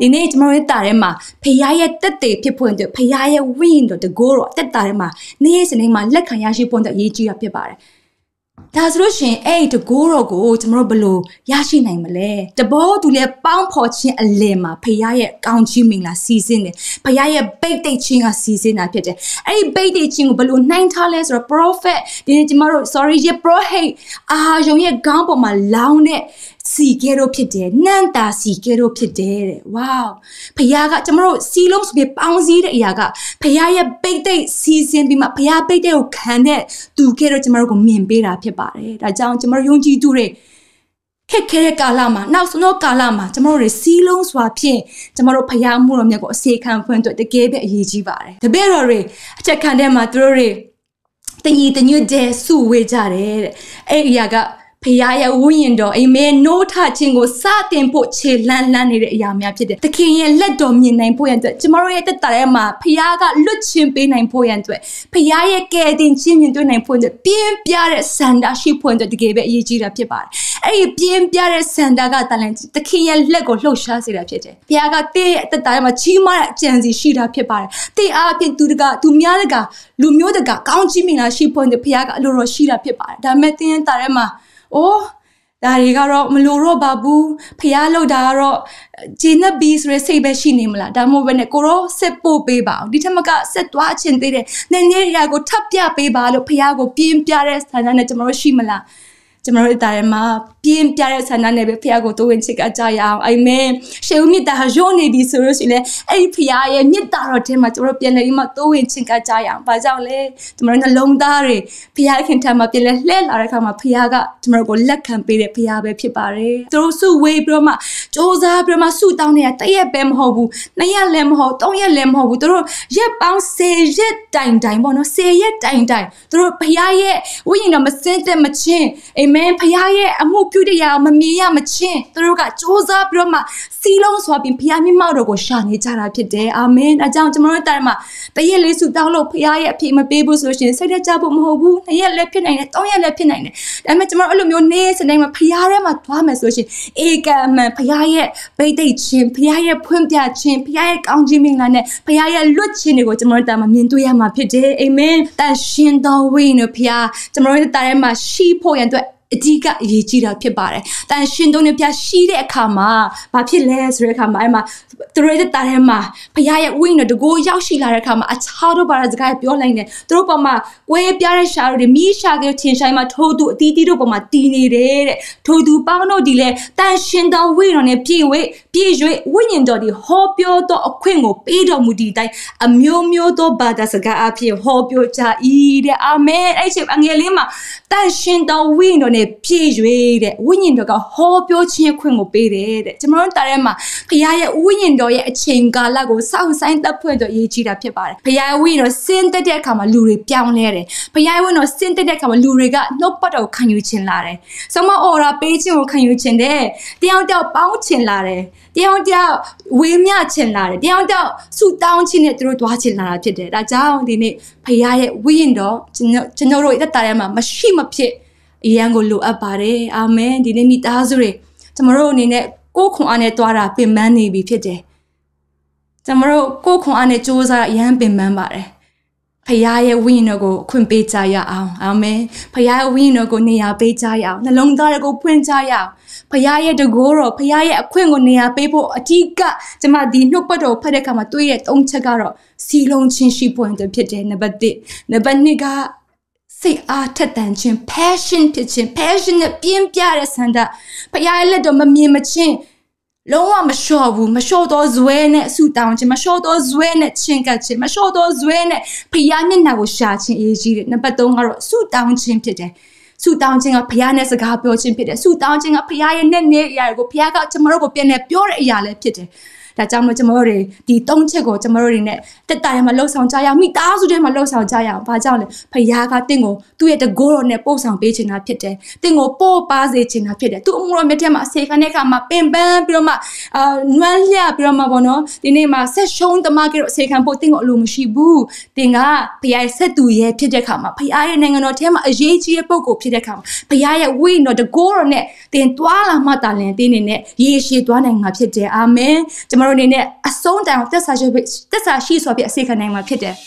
ဒီနေ့ကျွန်တော်ရဲ့တာထဲမှာဖခင်ရဲ့တက်တေဖြစ်ဖို့အတွက်ဖခင်ရဲ့ဝိညာဉ်တော်တကိုးတော်တက်တာထဲမှာနေ့ရက်စနေမှာလက်ခံရရှိဖို့အတွက်အရေးကြီးတာဖြစ်ပါတယ်ဒါဆိုလို့ရှင်အဲ့ဒီတကိုးတော်ကိုကျွန်တော်တို့ဘယ်လိုရရှိနိုင်မလဲတဘောသူလည်းပေါင်းဖော်ခြင်းအလယ်မှာဖခင်ရဲ့ကောင်းချီးမင်္ဂလာစီစဉ်တယ်ဖခင်ရဲ့ပိတ်တိတ်ခြင်းကစီစဉ်တာဖြစ်တယ်အဲ့ဒီပိတ်တိတ်ခြင်းကိုဘယ်လိုနှိုင်းထားလဲဆိုတော့ prophet ဒီနေ့ကျွန်တော်တို့ sorry ရဲ့ prophet အာယုံရဲ့ခေါင်းပေါ်မှာလောင်းတဲ့ စီကဲတော့ဖြစ်တယ်နှံ့တာစီကဲတော့ဖြစ်တယ်တဲ့ဝေါဖခင်ကကျွန်တော်တို့စီလုံးဆိုပြီးပေါင်းစည်းတဲ့အရာကဖခင်ရဲ့ပိတ်တိတ်စီစဉ်ပြီးမှဖခင်ပိတ်တိတ်ကိုခံတဲ့သူကဲတော့ကျွန်တော်တို့ကိုမြင်ပေးတာဖြစ်ပါတယ်ဒါကြောင့်ကျွန်တော်တို့ယုံကြည်သူတွေခက်ခဲတဲ့ကာလမှာနောက်ဆုံးတော့ကာလမှာကျမတို့တွေစီးလုံးစွာဖြင့်ကျမတို့ဖျားမှုတော်မြတ်ကိုအစေခံဖွင့်အတွက်တကယ်ပဲအရေးကြီးပါတယ်။တပည့်တော်တွေအချက်ခံတဲ့မှာသူတို့တွေတညီတညွတ်တဲ့စုဝေးကြတယ်တဲ့။အဲ့ဒီအရာက ဖခင်ရဲ့ဝိညာဉ်တော်အိမေနိုးထခြင်းကိုစတင်ဖို့ခြေလှမ်းလှမ်းနေတဲ့အရာများဖြစ်တယ်။သခင်ရဲ့လက်တော်မြင်နိုင်ဖို့ရန်အတွက်ကျမတို့ရဲ့တက်တာထဲမှာဖခင်ကလွတ်ခြင်းပေးနိုင်ဖို့ရန်အတွက်ဖခင်ရဲ့ကယ်တင်ခြင်းမြင်တွေ့နိုင်ဖို့အတွက်ပြင်းပြတဲ့စန္ဒရှိဖို့အတွက်တကယ်ပဲအရေးကြီးတာဖြစ်ပါတယ်။အဲ့ဒီပြင်းပြတဲ့စန္ဒကတန်လန်သခင်ရဲ့လက်ကိုလှုပ်ရှားစေတာဖြစ်တယ်။ဖခင်ကတည့်ရဲ့တက်တာထဲမှာကြီးမားတဲ့အကြံစီရှိတာဖြစ်ပါတယ်။တည့်အားဖြင့်သူတကသူများတကလူမျိုးတကကောင်းချီးမင်္ဂလာရှိဖို့အတွက်ဖခင်ကအလိုတော်ရှိတာဖြစ်ပါတယ်။ဒါပေမဲ့တင်းရဲ့တာထဲမှာ။ အိုးဒါတွေကတော့မလိုတော့ပါဘူးဖះလောက်တာကတော့ဂျင်းနဘီဆိုရစိတ်ပဲရှိနေမလားဒါမှမဟုတ်ဘဲနဲ့ကိုရောဆက်ပို့ပေးပါအောင်ဒီထက်မကဆက်သွားအချင်းသေးတယ်နည်းနည်းရာကိုထပ်ပြပေးပါလို့ဖះကိုပြင်းပြတဲ့ဆန္ဒနဲ့ကျွန်တော်တို့ရှိမလား ကျွန်တော်တို့တာထဲမှာပြင်းပြတဲ့ဆန္ဒနဲ့ပဲဖခင်ကိုတိုးဝင်ချစ်ကကြရအောင်အာမင်ရှေဦးမြတ်တာရုံးနေပြီဆိုလို့ရှိရင်အဲ့ဒီဖခင်ရဲ့မြတ်တာတော်ထဲမှာကျွန်တော်တို့ပြန်လည်ပြီးမှတိုးဝင်ချစ်ကကြရအောင်ဘာကြောင့်လဲကျွန်တော်တို့နှလုံးသားတွေဖခင်ခင်ထံမှာပြန်လဲလှည့်လာတဲ့အခါမှာဖခင်ကကျွန်တော်တို့ကိုလက်ခံပေးတဲ့ဖခင်ပဲဖြစ်ပါတယ်သူတို့စုဝေးပြီးတော့မှစ조사ပြီးတော့မှစုတောင်းနေတာတရက်ပဲမဟုတ်ဘူးနှစ်ရက်လည်းမဟုတ်သုံးရက်လည်းမဟုတ်ဘူးသူတို့ရက်ပေါင်း10ရက်တိုင်တိုင်ပေါ့နော်10ရက်တိုင်တိုင်သူတို့ဖခင်ရဲ့ဝိညာဉ်တော်မစင်းတဲ့မချင်းအာမင်ဖခင်ရဲ့အမှုပြုတရားမမြင်ရမချင်းသူတို့ကစ조사ပြီးတော့မှစီလုံးစွာပြီးဖခင်မြတ်မောက်တော်ကိုရှာနေကြတာဖြစ်တယ်အာမင်အဲကြောင့်ကျွန်တော်တို့တိုင်မှာတရက်လေးစုတောင်းလို့ဖခင်ရဲ့အဖြစ်မပေးဘူးဆိုလို့ရှိရင်စိတ်တကြဖို့မဟုတ်ဘူးနှစ်ရက်လည်းဖြစ်နိုင်တယ်သုံးရက်လည်းဖြစ်နိုင်တယ်ဒါပေမဲ့ကျွန်တော်အဲ့လိုမျိုးနေ့စနေမှာဖခင်ထဲမှာသွားမယ်ဆိုလို့ရှိရင်ဧကံမှန်ဖခင်ရဲ့ဗိသိက်ခြင်းဖခင်ရဲ့ဖွင့်ပြခြင်းဖခင်ရဲ့ကောင်းခြင်းမင်္ဂလာနဲ့ဖခင်ရဲ့လွတ်ခြင်းတွေကိုကျွန်တော်တို့တိုင်မှာမြင်တွေ့ရမှာဖြစ်တယ်အာမင်တန်ရှင်တော်ဝိညာဉ်ဖခင်ကျွန်တော်တို့တိုင်မှာရှိဖို့ရန်အတွက်အဓိကအရေးကြီးတာဖြစ်ပါတယ်။တန်ရှင်တို့နဲ့ပြရှိတဲ့အခါမှာဘာဖြစ်လဲဆိုတဲ့အခါမှာအဲ့မှာသူတို့ရဲ့တာထဲမှာဖခင်ရဲ့ဝိညာဉ်တကိုရောက်ရှိလာတဲ့အခါမှာအခြားတို့ဘာသာစကားပြောလိုက်နေသူတို့ပေါ်မှာကွဲပြားတဲ့ရှာတို့တွေမိရှာကထင်ဆိုင်မှာထိုးသူအတီးတီးတို့ပေါ်မှာတည်နေတယ်တဲ့ထိုးသူပေါင်းတို့ဒီလေတန်ရှင်တော်ဝိညာဉ်နဲ့ပြည့်ဝပြည့်ရွေဝိညာဉ်တော်ဒီဟောပြောသောအခွင့်ကိုပေးတော်မူသည့်အတိုင်းအမျိုးမျိုးသောဘာသာစကားအဖြစ်ဟောပြောကြ၏တဲ့အာမင်အဲ့ဒီအငယ်လေးမှာတန်ရှင်တော်ဝိညာဉ်တော်နဲ့ပြည့်ရွေတဲ့ဝိညာဉ်တော်ကဟောပြောခြင်းခွင့်ကိုပေးတယ်တဲ့ကျွန်တော်တို့တားထဲမှာဖခင်ရဲ့ဝိညာဉ်တော်ရဲ့အချိန်ကာလကိုစောင့်ဆိုင်တပ်ဖွဲ့တော့ရေးကြည့်တာဖြစ်ပါတယ်ဖခင်ရဲ့ဝိညာဉ်တော်စင်းတက်တဲ့အခါမှာလူတွေပြောင်းလဲတယ်ဖခင်ရဲ့ဝိညာဉ်တော်စင်းတက်တဲ့အခါမှာလူတွေကနှုတ်ပတ်တော်ခံယူခြင်းလာတယ်ဆမအော်ရာပေးခြင်းကိုခံယူခြင်းတဲ့တယောက်တယောက်ပေါင်းခြင်းလာတယ်တယောက်တယောက်ဝေမျှခြင်းလာတယ်တယောက်တယောက်ဆူတောင်းခြင်းနဲ့သူတို့တွားခြင်းလာတာဖြစ်တယ်ဒါကြောင့်ဒီနေ့ဖခင်ရဲ့ဝိညာဉ်တော်ကျွန်တော်တို့ရဲ့တက်တာထဲမှာမရှိမဖြစ် အရန်ကိုလိုအပ်ပါတယ်အာမင်ဒီနေ့မိသားစုတွေကျွန်တော်တို့အနေနဲ့ကိုယ်ခွန်အားနဲ့တွားတာပင်ပန်းနေပြီဖြစ်တယ်ကျွန်တော်တို့ကိုယ်ခွန်အားနဲ့စ조사အရန်ပင်ပန်းပါတယ်ဖခင်ရဲ့ဝိညာဉ်တော်ကိုအခွင့်ပေးကြရအောင်အာမင်ဖခင်ရဲ့ဝိညာဉ်တော်ကိုနေရာပေးကြရအောင်နှလုံးသားကိုဖွင့်ကြရအောင်ဖခင်ရဲ့တကိုးတော်ဖခင်ရဲ့အခွင့်ကိုနေရာပေးဖို့အထူးကကျွန်မဒီနှုတ်ပတ်တော်ဖတ်တဲ့အခါမှာတွေ့ရတဲ့သုံးချက်ကတော့စီလုံးချင်းရှိပွင့်တဲ့ဖြစ်တယ်နံပါတ်1နံပါတ်2က စိတ်အားထက်သန်ခြင်း passion ဖြစ်ခြင်း passion နဲ့ပြင်းပြတဲ့ဆန္ဒဖခင်ရဲ့လက်တော်မမြင်မချင်းလုံးဝမလျှော့ဘူးမလျှော့တော့ဇွဲနဲ့အဆူတောင်းခြင်းမလျှော့တော့ဇွဲနဲ့ချင်းကပ်ခြင်းမလျှော့တော့ဇွဲနဲ့ဖျားမျက်နှာကိုရှာခြင်းအရေးကြီးတယ်နံပါတ်3ကတော့အဆူတောင်းခြင်းဖြစ်တယ်ဆူတောင်းခြင်းကဖျားနဲ့စကားပြောခြင်းဖြစ်တယ်ဆူတောင်းခြင်းကဖျားရဲ့နဲ့နေအရာကိုဖျားကကျွန်တော်တို့ကိုပြန်နေပြောတဲ့အရာလည်းဖြစ်တယ် ဒါကြောင့်မို့ကျွန်တော်တို့ဒီသုံးချက်ကိုကျွန်တော်တို့တွေနဲ့တက်တာရမှာလှုပ်ဆောင်ကြရအောင်မိသားစုထဲမှာလှုပ်ဆောင်ကြရအောင်ဘာကြောင့်လဲဖခင်ကတင့်ကိုသူ့ရဲ့တကိုးတော်နဲ့ပို့ဆောင်ပေးချင်တာဖြစ်တယ်တင့်ကိုပို့ပါစေချင်တာဖြစ်တယ်သူ့အမှုတော်မြတ်ထဲမှာအစေခံတဲ့အခါမှာပင်ပန်းပြီးတော့မှအာနွမ်းလျပြီးတော့မှပေါ့နော်ဒီနေ့မှာဆက်ရှုံးတမကေတော့အစေခံဖို့တင့်ကိုအလိုမရှိဘူးတင်ကဖခင်ရဲ့ဆက်သူရဲ့ဖြစ်တဲ့အခါမှာဖခင်ရဲ့နိုင်ငံတော်ထဲမှာအရေးကြီးတဲ့ပုံကိုဖြစ်တဲ့အခါမှာဖခင်ရဲ့ဝိညာဉ်တော်တကိုးတော်နဲ့တင်တွာလာမှတာလင်တင်းနေနဲ့ရေရှည်သွားနိုင်မှာဖြစ်တယ်အာမင်ကျွန်တို့အနေနဲ့အဆုံးတိုင်အောင်တက်စာရှိတက်စာရှိဆိုပြီးအစေခံနိုင်မှာဖြစ်တယ်။